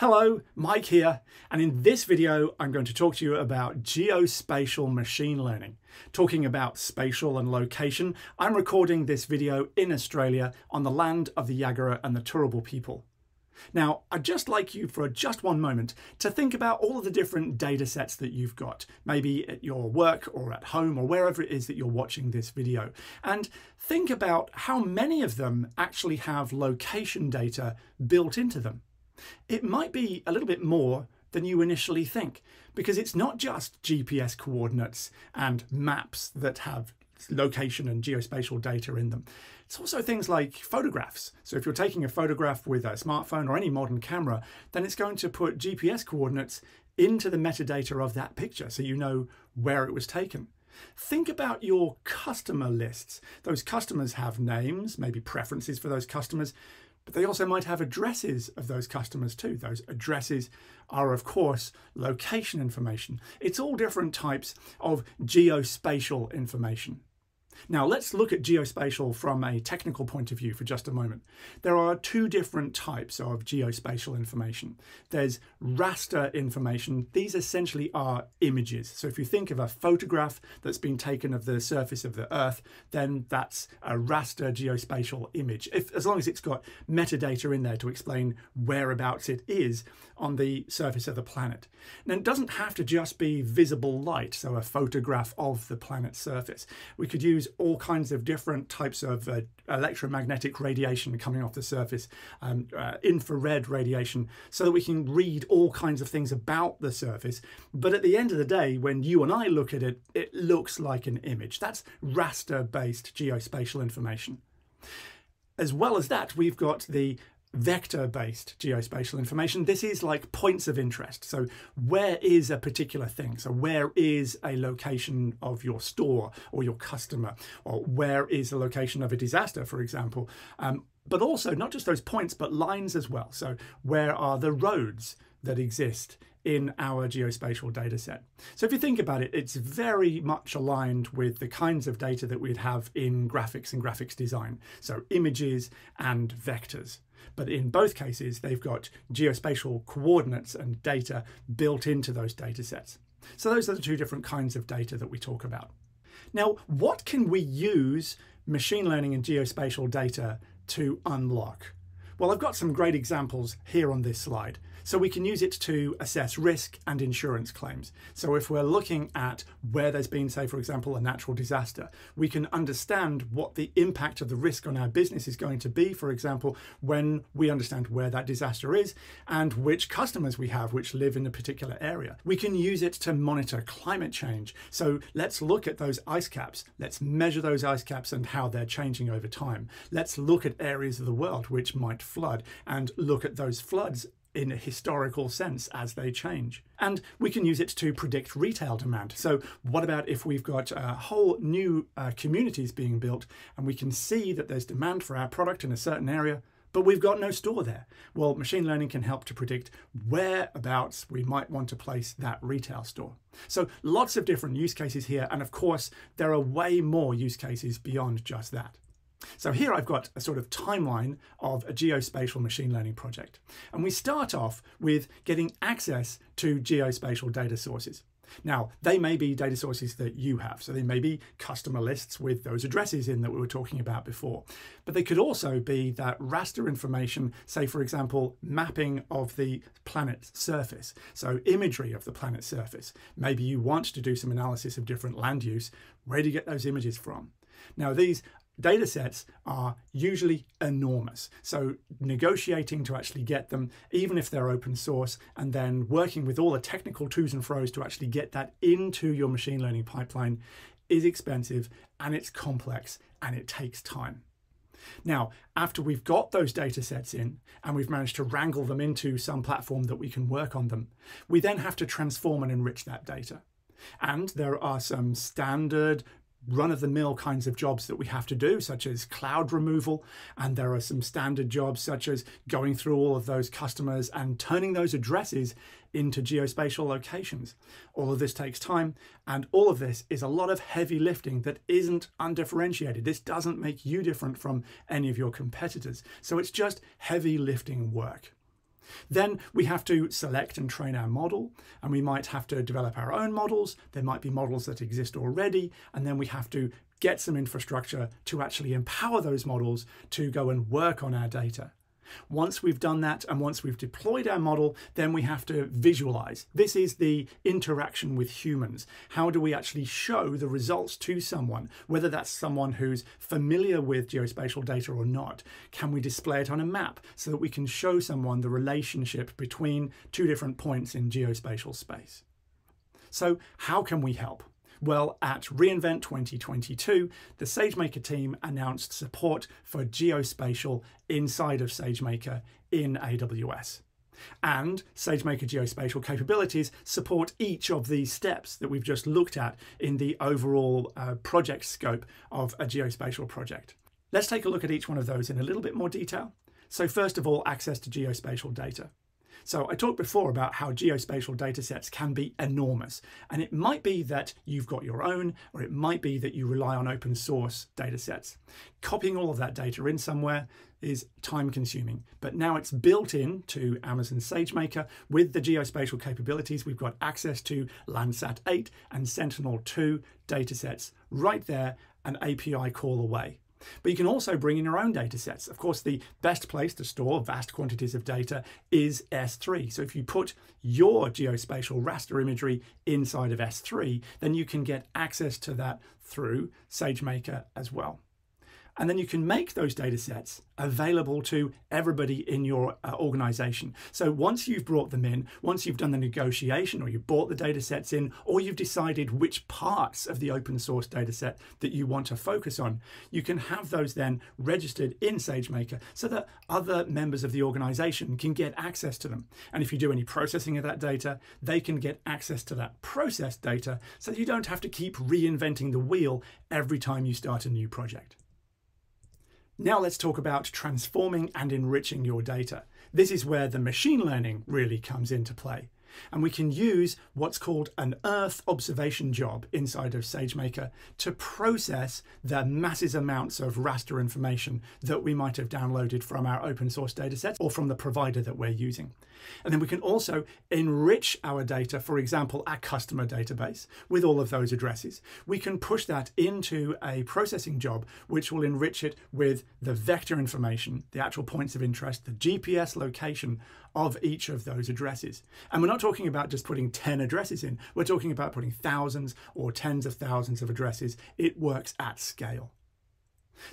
Hello, Mike here, and in this video I'm going to talk to you about geospatial machine learning. Talking about spatial and location, I'm recording this video in Australia on the land of the Yagara and the Turrbal people. Now, I'd just like you for just one moment to think about all of the different data sets that you've got, maybe at your work or at home or wherever it is that you're watching this video, and think about how many of them actually have location data built into them. It might be a little bit more than you initially think because it's not just GPS coordinates and maps that have location and geospatial data in them. It's also things like photographs. So if you're taking a photograph with a smartphone or any modern camera, then it's going to put GPS coordinates into the metadata of that picture so you know where it was taken. Think about your customer lists. Those customers have names, maybe preferences for those customers, but they also might have addresses of those customers too. Those addresses are, of course, location information. It's all different types of geospatial information. Now let's look at geospatial from a technical point of view for just a moment. There are two different types of geospatial information. There's raster information. These essentially are images. So if you think of a photograph that's been taken of the surface of the Earth, then that's a raster geospatial image, if, as long as it's got metadata in there to explain whereabouts it is on the surface of the planet. And it doesn't have to just be visible light, so a photograph of the planet's surface. We could use all kinds of different types of uh, electromagnetic radiation coming off the surface, um, uh, infrared radiation, so that we can read all kinds of things about the surface. But at the end of the day, when you and I look at it, it looks like an image. That's raster-based geospatial information. As well as that, we've got the vector-based geospatial information. This is like points of interest. So where is a particular thing? So where is a location of your store or your customer? Or where is the location of a disaster, for example? Um, but also not just those points, but lines as well. So where are the roads that exist in our geospatial data set. So if you think about it, it's very much aligned with the kinds of data that we'd have in graphics and graphics design. So images and vectors. But in both cases, they've got geospatial coordinates and data built into those data sets. So those are the two different kinds of data that we talk about. Now, what can we use machine learning and geospatial data to unlock? Well, I've got some great examples here on this slide. So we can use it to assess risk and insurance claims. So if we're looking at where there's been, say, for example, a natural disaster, we can understand what the impact of the risk on our business is going to be, for example, when we understand where that disaster is and which customers we have which live in a particular area. We can use it to monitor climate change. So let's look at those ice caps. Let's measure those ice caps and how they're changing over time. Let's look at areas of the world which might flood and look at those floods in a historical sense as they change. And we can use it to predict retail demand. So what about if we've got uh, whole new uh, communities being built and we can see that there's demand for our product in a certain area, but we've got no store there. Well, machine learning can help to predict whereabouts we might want to place that retail store. So lots of different use cases here. And of course, there are way more use cases beyond just that. So here I've got a sort of timeline of a geospatial machine learning project. And we start off with getting access to geospatial data sources. Now, they may be data sources that you have. So they may be customer lists with those addresses in that we were talking about before. But they could also be that raster information, say, for example, mapping of the planet's surface. So imagery of the planet's surface. Maybe you want to do some analysis of different land use. Where do you get those images from? Now, these data sets are usually enormous. So negotiating to actually get them, even if they're open source, and then working with all the technical twos and fro's to actually get that into your machine learning pipeline is expensive and it's complex and it takes time. Now, after we've got those data sets in and we've managed to wrangle them into some platform that we can work on them, we then have to transform and enrich that data. And there are some standard run of the mill kinds of jobs that we have to do, such as cloud removal. And there are some standard jobs, such as going through all of those customers and turning those addresses into geospatial locations. All of this takes time, and all of this is a lot of heavy lifting that isn't undifferentiated. This doesn't make you different from any of your competitors. So it's just heavy lifting work. Then we have to select and train our model, and we might have to develop our own models. There might be models that exist already, and then we have to get some infrastructure to actually empower those models to go and work on our data. Once we've done that and once we've deployed our model, then we have to visualize. This is the interaction with humans. How do we actually show the results to someone, whether that's someone who's familiar with geospatial data or not? Can we display it on a map so that we can show someone the relationship between two different points in geospatial space? So how can we help? Well, at reInvent 2022, the SageMaker team announced support for geospatial inside of SageMaker in AWS. And SageMaker geospatial capabilities support each of these steps that we've just looked at in the overall uh, project scope of a geospatial project. Let's take a look at each one of those in a little bit more detail. So first of all, access to geospatial data. So I talked before about how geospatial datasets can be enormous, and it might be that you've got your own, or it might be that you rely on open source datasets. Copying all of that data in somewhere is time consuming, but now it's built in to Amazon SageMaker with the geospatial capabilities. We've got access to Landsat 8 and Sentinel 2 datasets right there, an API call away. But you can also bring in your own data sets. Of course, the best place to store vast quantities of data is S3. So if you put your geospatial raster imagery inside of S3, then you can get access to that through SageMaker as well. And then you can make those data sets available to everybody in your uh, organization. So once you've brought them in, once you've done the negotiation or you bought the data sets in, or you've decided which parts of the open source data set that you want to focus on, you can have those then registered in SageMaker so that other members of the organization can get access to them. And if you do any processing of that data, they can get access to that processed data so that you don't have to keep reinventing the wheel every time you start a new project. Now let's talk about transforming and enriching your data. This is where the machine learning really comes into play. And we can use what's called an Earth observation job inside of SageMaker to process the massive amounts of raster information that we might have downloaded from our open source datasets or from the provider that we're using. And then we can also enrich our data, for example, our customer database with all of those addresses. We can push that into a processing job, which will enrich it with the vector information, the actual points of interest, the GPS location of each of those addresses. And we're not talking about just putting 10 addresses in, we're talking about putting thousands or tens of thousands of addresses. It works at scale.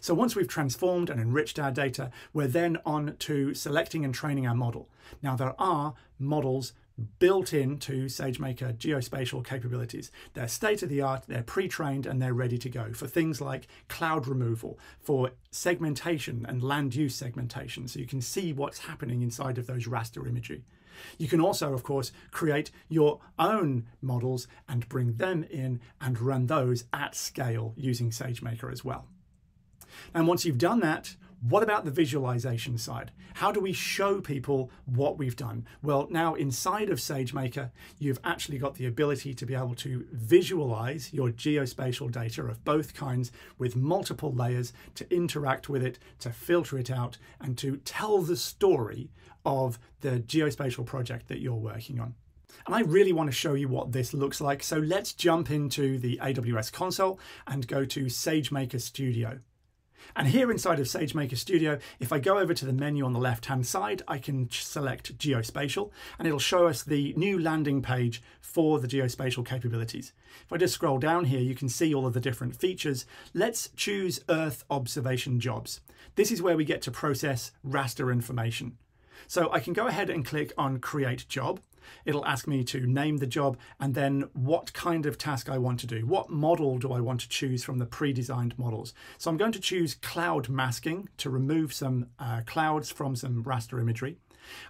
So once we've transformed and enriched our data, we're then on to selecting and training our model. Now there are models built into SageMaker geospatial capabilities. They're state of the art, they're pre-trained and they're ready to go for things like cloud removal, for segmentation and land use segmentation so you can see what's happening inside of those raster imagery. You can also, of course, create your own models and bring them in and run those at scale using SageMaker as well. And once you've done that, what about the visualization side? How do we show people what we've done? Well, now inside of SageMaker, you've actually got the ability to be able to visualize your geospatial data of both kinds with multiple layers to interact with it, to filter it out, and to tell the story of the geospatial project that you're working on. And I really want to show you what this looks like. So let's jump into the AWS console and go to SageMaker Studio. And here inside of SageMaker Studio, if I go over to the menu on the left-hand side, I can select Geospatial, and it'll show us the new landing page for the geospatial capabilities. If I just scroll down here, you can see all of the different features. Let's choose Earth Observation Jobs. This is where we get to process raster information. So I can go ahead and click on Create Job, It'll ask me to name the job and then what kind of task I want to do. What model do I want to choose from the pre-designed models? So I'm going to choose cloud masking to remove some uh, clouds from some raster imagery.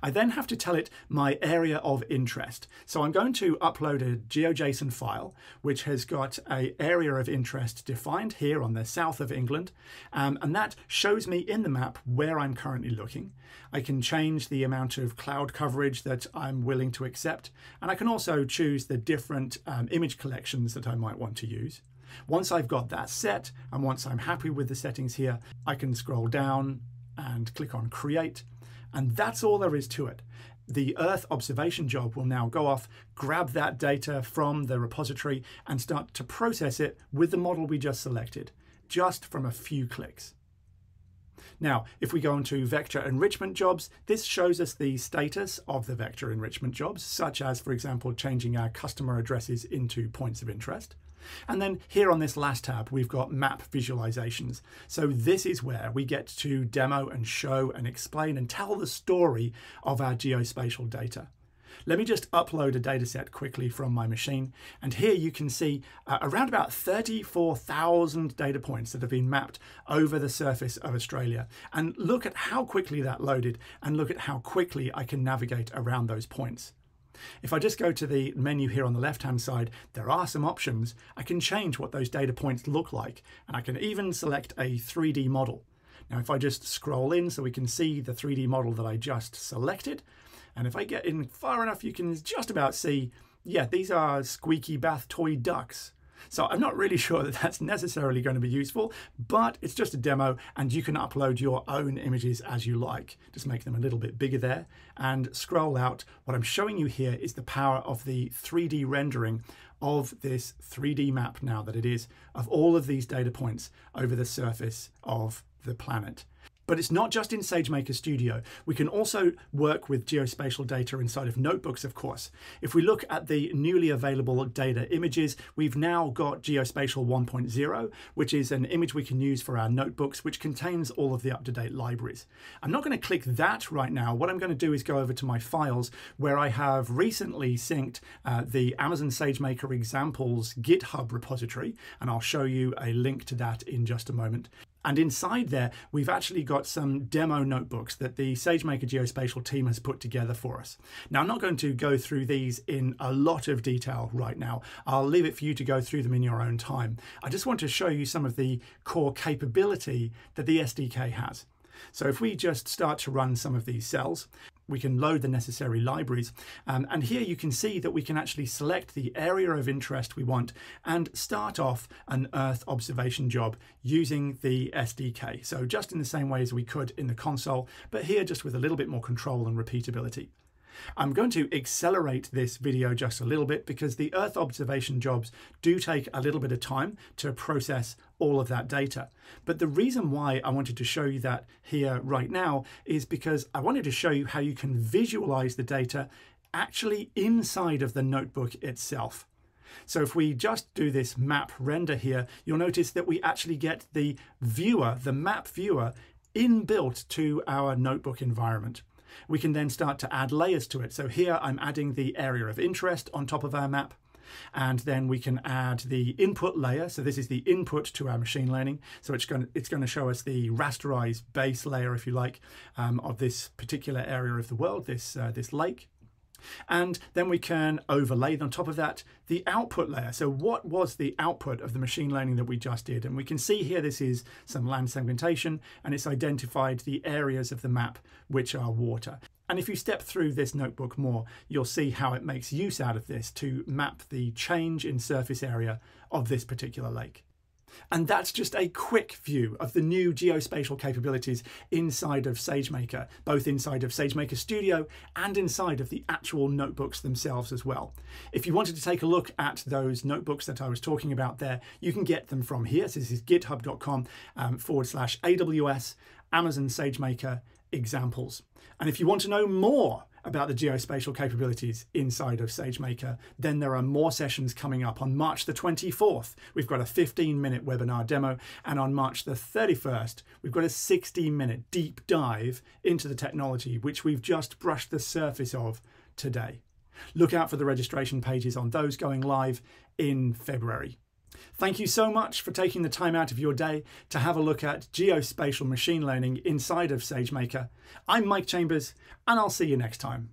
I then have to tell it my area of interest. So I'm going to upload a GeoJSON file, which has got a area of interest defined here on the south of England. Um, and that shows me in the map where I'm currently looking. I can change the amount of cloud coverage that I'm willing to accept. And I can also choose the different um, image collections that I might want to use. Once I've got that set, and once I'm happy with the settings here, I can scroll down and click on create and that's all there is to it. The Earth observation job will now go off, grab that data from the repository and start to process it with the model we just selected, just from a few clicks. Now, if we go into vector enrichment jobs, this shows us the status of the vector enrichment jobs, such as, for example, changing our customer addresses into points of interest. And then here on this last tab, we've got map visualizations. So this is where we get to demo and show and explain and tell the story of our geospatial data. Let me just upload a dataset quickly from my machine. And here you can see uh, around about 34,000 data points that have been mapped over the surface of Australia. And look at how quickly that loaded and look at how quickly I can navigate around those points. If I just go to the menu here on the left hand side, there are some options. I can change what those data points look like, and I can even select a 3D model. Now, if I just scroll in so we can see the 3D model that I just selected, and if I get in far enough, you can just about see, yeah, these are squeaky bath toy ducks. So I'm not really sure that that's necessarily going to be useful, but it's just a demo and you can upload your own images as you like. Just make them a little bit bigger there and scroll out. What I'm showing you here is the power of the 3D rendering of this 3D map now that it is of all of these data points over the surface of the planet. But it's not just in SageMaker Studio. We can also work with geospatial data inside of notebooks, of course. If we look at the newly available data images, we've now got Geospatial 1.0, which is an image we can use for our notebooks, which contains all of the up-to-date libraries. I'm not going to click that right now. What I'm going to do is go over to my files where I have recently synced uh, the Amazon SageMaker examples GitHub repository, and I'll show you a link to that in just a moment. And inside there, we've actually got some demo notebooks that the SageMaker Geospatial team has put together for us. Now, I'm not going to go through these in a lot of detail right now. I'll leave it for you to go through them in your own time. I just want to show you some of the core capability that the SDK has. So if we just start to run some of these cells, we can load the necessary libraries. Um, and here you can see that we can actually select the area of interest we want and start off an Earth observation job using the SDK. So just in the same way as we could in the console, but here just with a little bit more control and repeatability. I'm going to accelerate this video just a little bit because the Earth observation jobs do take a little bit of time to process all of that data. But the reason why I wanted to show you that here right now is because I wanted to show you how you can visualize the data actually inside of the notebook itself. So if we just do this map render here, you'll notice that we actually get the viewer, the map viewer, inbuilt to our notebook environment we can then start to add layers to it. So here I'm adding the area of interest on top of our map. And then we can add the input layer. So this is the input to our machine learning. So it's going to, it's going to show us the rasterized base layer, if you like, um, of this particular area of the world, this, uh, this lake. And then we can overlay on top of that the output layer. So what was the output of the machine learning that we just did? And we can see here this is some land segmentation and it's identified the areas of the map which are water. And if you step through this notebook more, you'll see how it makes use out of this to map the change in surface area of this particular lake. And that's just a quick view of the new geospatial capabilities inside of SageMaker, both inside of SageMaker Studio and inside of the actual notebooks themselves as well. If you wanted to take a look at those notebooks that I was talking about there, you can get them from here. So this is github.com um, forward slash AWS Amazon SageMaker examples. And if you want to know more about the geospatial capabilities inside of SageMaker, then there are more sessions coming up on March the 24th. We've got a 15 minute webinar demo, and on March the 31st, we've got a 60 minute deep dive into the technology, which we've just brushed the surface of today. Look out for the registration pages on those going live in February. Thank you so much for taking the time out of your day to have a look at geospatial machine learning inside of SageMaker. I'm Mike Chambers, and I'll see you next time.